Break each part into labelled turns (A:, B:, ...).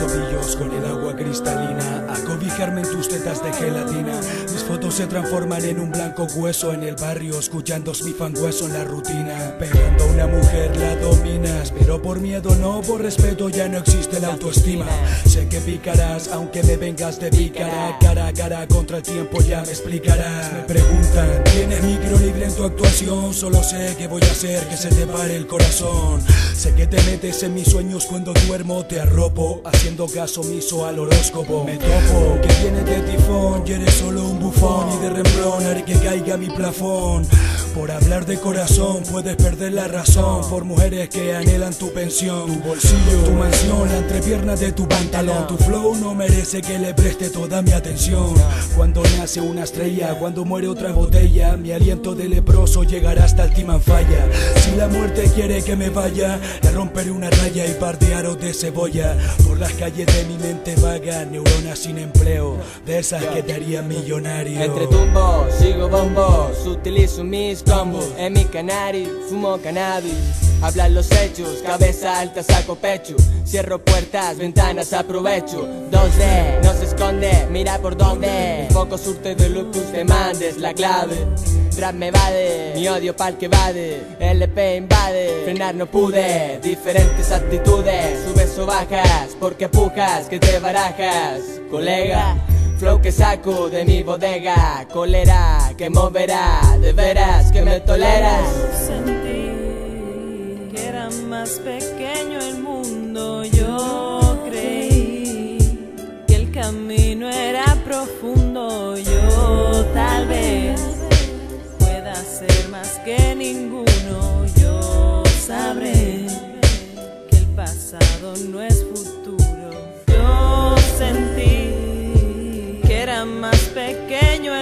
A: labios con el agua cristalina, a cobijarme en tus tetas de gelatina. Mis fotos se transforman en un blanco hueso en el barrio, escuchando mi hueso en la rutina. Pegando a una mujer la dominas, por miedo no, por respeto ya no existe la autoestima. Sé que picarás, aunque me vengas de pícara, cara a cara contra el tiempo ya me explicarás. Me preguntan, ¿tienes micro libre en tu actuación? Solo sé que voy a hacer que se te pare el corazón. Sé que te metes en mis sueños cuando duermo, te arropo, haciendo caso omiso al horóscopo. Me topo, que viene de tifón y eres solo un bufón y de remblón haré que caiga mi plafón. Por hablar de corazón puedes perder la razón. Por mujeres que anhelan tu pensión. Tu bolsillo, tu mansión, la entrepierna de tu pantalón. Tu flow no merece que le preste toda mi atención. Cuando nace una estrella, cuando muere otra botella Mi aliento de leproso llegará hasta el falla. Si la muerte quiere que me vaya Le romperé una raya y par de de cebolla. Por las calles de mi mente vaga Neuronas sin empleo. De esas que te harían millonario.
B: Entre tumbos, sigo bombos Utilizo mis en mi canari, fumo cannabis. Hablan los hechos, cabeza alta saco pecho. Cierro puertas, ventanas aprovecho. 2D, no se esconde, mira por dónde. Poco surte de lupus, te mandes la clave. Rap me vade, mi odio pa'l que vade LP invade, frenar no pude. Diferentes actitudes, subes o bajas Porque pujas, que te barajas. Colega Flow que saco de mi bodega, cólera que moverá, de veras que me toleras.
C: Sentí que era más pequeño el mundo, yo creí que el camino era profundo, yo tal vez pueda ser más que ninguno, yo sabré que el pasado no es futuro, pequeño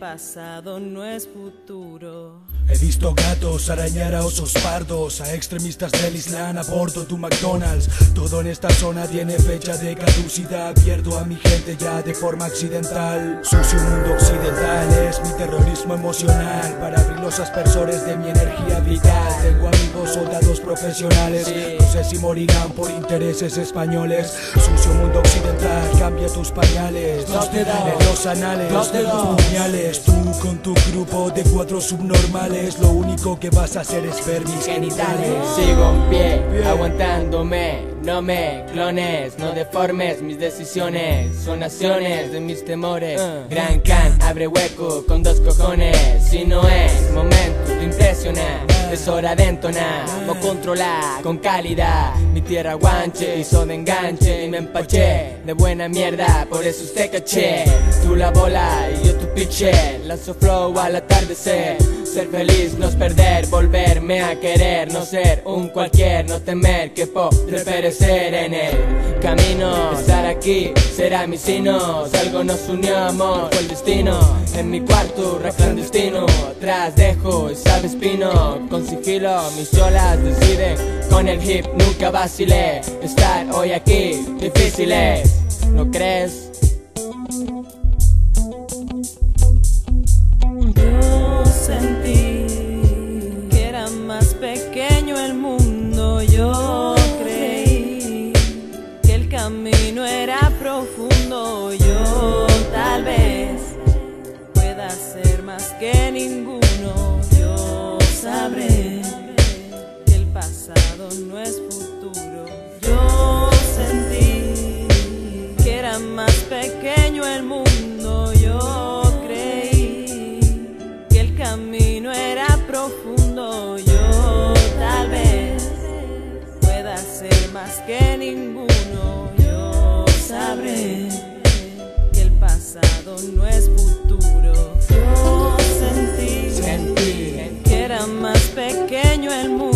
C: pasado no es futuro.
A: He visto gatos arañar a osos pardos, a extremistas del Islam a bordo tu McDonald's. Todo en esta zona tiene fecha de caducidad. Pierdo a mi gente ya de forma accidental. Sucio mundo occidental es mi terrorismo emocional para abrir los aspersores de mi energía vital. Tengo amigos soldados profesionales, no sé si morirán por intereses españoles. Sucio mundo occidental, cambia tus pañales. Los en los anales, los puñales. Tú con tu grupo de cuatro subnormales. Lo único que vas a hacer es ver mis genitales.
B: Sigo en pie, aguantándome, no me clones, no deformes mis decisiones, son acciones de mis temores. Uh. Gran can, abre hueco con dos cojones, si no es momento de impresionar. Es hora de entonar, o controlar con calidad Mi tierra guanche, hizo de enganche. Y me empaché De buena mierda, por eso usted caché. Tú la bola y piche Lanzo flow al atardecer. Ser feliz no es perder, volverme a querer No ser un cualquier, no temer que podré perecer en el camino. Estar aquí será mi sino Si algo nos unió, amor, fue el destino. En mi cuarto, rap clandestino Atrás dejo y sabes pino Con sigilo mis olas deciden Con el hip nunca vacilé. Estar hoy aquí, difícil ¿No crees?
C: No es futuro. Yo sentí que era más pequeño el mundo, yo creí que el camino era profundo, yo tal vez pueda ser más que ninguno sabré que el pasado no es futuro. Yo sentí, sentí que era más pequeño el mundo.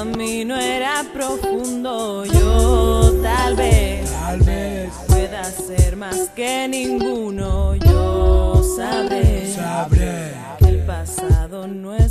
C: camino era profundo, yo tal vez,
A: tal vez.
C: pueda ser más que ninguno, yo sabré, sabré. que el pasado no es